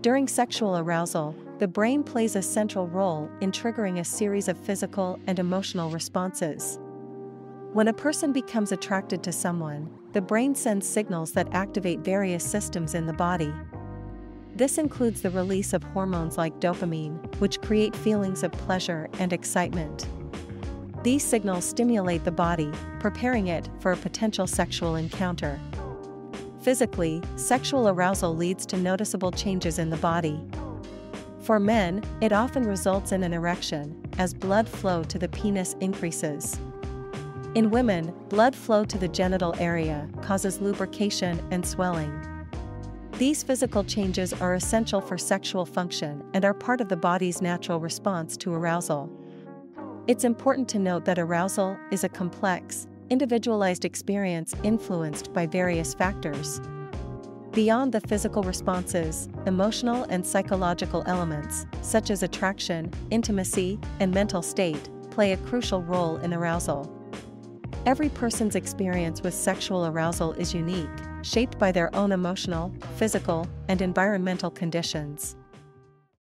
During sexual arousal, the brain plays a central role in triggering a series of physical and emotional responses. When a person becomes attracted to someone, the brain sends signals that activate various systems in the body. This includes the release of hormones like dopamine, which create feelings of pleasure and excitement. These signals stimulate the body, preparing it for a potential sexual encounter. Physically, sexual arousal leads to noticeable changes in the body. For men, it often results in an erection, as blood flow to the penis increases. In women, blood flow to the genital area causes lubrication and swelling. These physical changes are essential for sexual function and are part of the body's natural response to arousal. It's important to note that arousal is a complex, individualized experience influenced by various factors. Beyond the physical responses, emotional and psychological elements, such as attraction, intimacy, and mental state, play a crucial role in arousal. Every person's experience with sexual arousal is unique, shaped by their own emotional, physical, and environmental conditions.